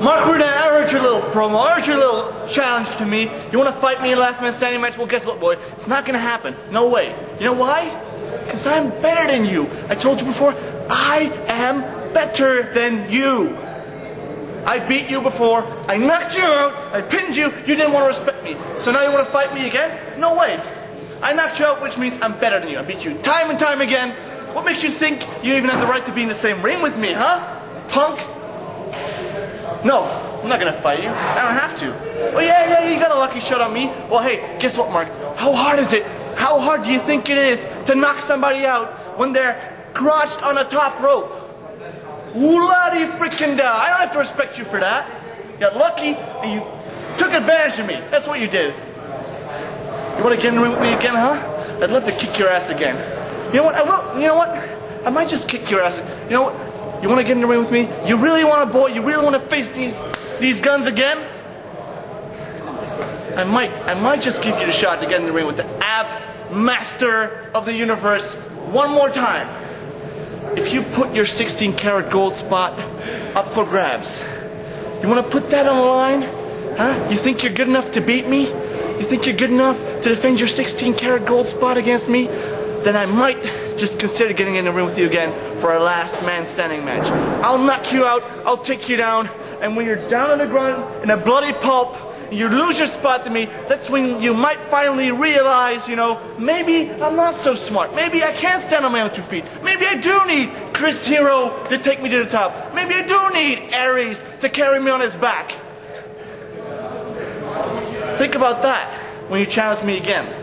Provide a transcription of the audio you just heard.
Marc Roudin, I heard your little promo. I heard your little challenge to me. You want to fight me in a last man standing match? Well, guess what, boy? It's not going to happen. No way. You know why? Because I'm better than you. I told you before, I am better than you. I beat you before. I knocked you out. I pinned you. You didn't want to respect me. So now you want to fight me again? No way. I knocked you out, which means I'm better than you. I beat you time and time again. What makes you think you even have the right to be in the same ring with me, huh? Punk? No, I'm not gonna fight you. I don't have to. Oh yeah, yeah, you got a lucky shot on me. Well, hey, guess what, Marc? How hard is it? How hard do you think it is to knock somebody out when they're crouched on a top rope? Bloody freaking da! I don't have to respect you for that. You got lucky and you took advantage of me. That's what you did. You want to get in with me again, huh? I'd love to kick your ass again. You know what? I will. You know what? I might just kick your ass. You know what? You want to get in the ring with me? You really want to, boy? You really want to face these these guns again? I might. I might just give you the shot to get in the ring with the Ab Master of the Universe one more time. If you put your 16 carat gold spot up for grabs, you want to put that on the line? Huh? You think you're good enough to beat me? You think you're good enough to defend your 16 carat gold spot against me? Then I might just consider getting in the ring with you again for our last man standing match. I'll knock you out, I'll take you down, and when you're down on the ground in a bloody pulp, and you lose your spot to me, that's when you might finally realize, you know, maybe I'm not so smart. Maybe I can't stand on my own two feet. Maybe I do need Chris Hero to take me to the top. Maybe I do need Aries to carry me on his back. Think about that when you challenge me again.